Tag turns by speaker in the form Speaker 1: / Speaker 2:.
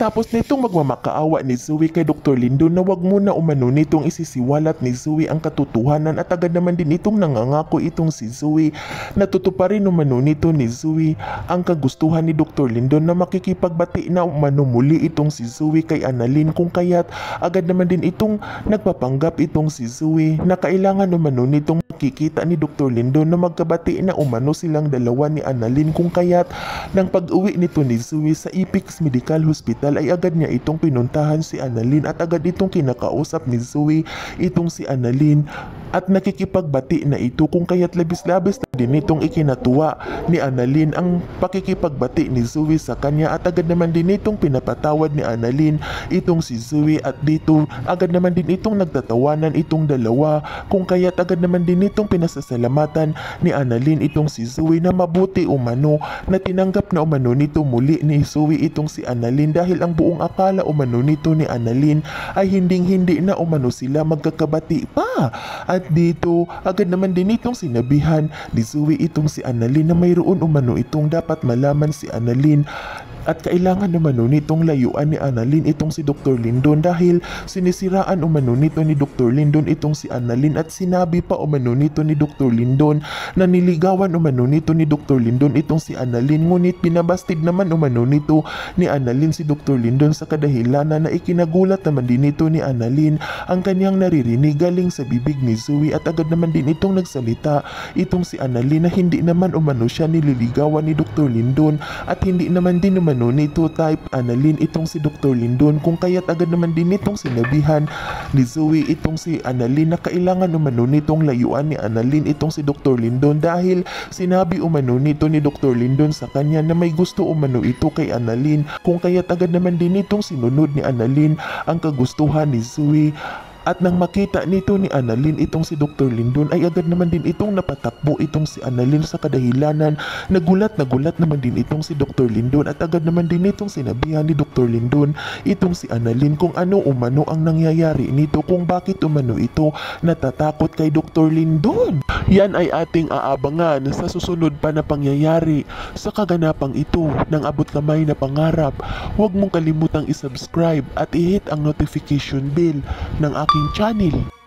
Speaker 1: Tapos nitong magmamakaawa ni Zoe kay Dr. Lindo na wag muna umano nitong isisiwalat ni Zoe ang katotohanan at agad naman din itong nangangako itong si Zoe na tutuparin umano nito ni Zoe ang kagustuhan ni Dr. Lindo na makikipagbati na umano muli itong si Zoe kay Annalyn kung kaya't agad naman din itong nagpapanggap itong si Zoe na kailangan umano nitong makikita ni Dr. Lindo na magkabati na umano silang dalawa ni Annalyn kung kaya't nang pag-uwi nito ni Zoe sa Ipix Medical Hospital ay agad niya itong pinuntahan si Annalyn at agad itong kinakausap ni Zoe itong si Annalyn at nakikipagbati na ito kung kaya't labis-labis na din itong ikinatuwa ni Annalyn ang pakikipagbati ni Zoe sa kanya at agad naman din itong pinapatawad ni Annalyn itong si Zoe at dito agad naman din itong nagtatawanan itong dalawa kung kaya't agad naman din itong pinasasalamatan ni Annalyn itong si Zoe na mabuti umano na tinanggap na umano nito muli ni Zoe itong si Annalyn dahil ang buong akala umano nito ni Annalyn ay hinding hindi na umano sila magkakabati. Pa at dito agad naman din itong sinabihan ni Zoe itong si Annalyn na mayroon umano itong dapat malaman si Annalyn at kailangan umano nitong layuan ni Annalyn itong si Dr. Lindon dahil sinisiraan umano nito ni Dr. Lindon itong si Annalyn at sinabi pa umano nito ni Dr. Lindon na niligawan umano nito ni Dr. Lindon itong si Annalyn ngunit binabastid naman umano nito ni Annalyn si Dr. Lindon sa kadahilanan na ikinagulat naman din nito ni Annalyn ang kanyang naririnig galing sa bibig ni Zoe at agad naman din itong nagsalita itong si Annalyn na hindi naman umano siya nililigawan ni Dr. Lindon at hindi naman din umano nito type Annalyn itong si Dr. Lindon kung kaya't agad naman din itong sinabihan ni Zoe itong si Annalyn na kailangan umano nitong layuan ni Annalyn itong si Dr. Lindon dahil sinabi umano nito ni Dr. Lindon sa kanya na may gusto umano ito kay Annalyn kung kaya't agad naman din itong sinunod ni Annalyn ang kagustuhan ni Zoe at nang makita nito ni Annalyn itong si Dr. Lindon ay agad naman din itong napatakbo itong si Annalyn sa kadahilanan. Nagulat na gulat naman din itong si Dr. Lindon at agad naman din itong sinabihan ni Dr. Lindon itong si Annalyn kung ano umano ang nangyayari nito kung bakit umano ito natatakot kay Dr. Lindon. Yan ay ating aabangan sa susunod pa na pangyayari sa kaganapang ito ng abot kamay na pangarap. Huwag mong kalimutang isubscribe at i-hit ang notification bell ng aking channel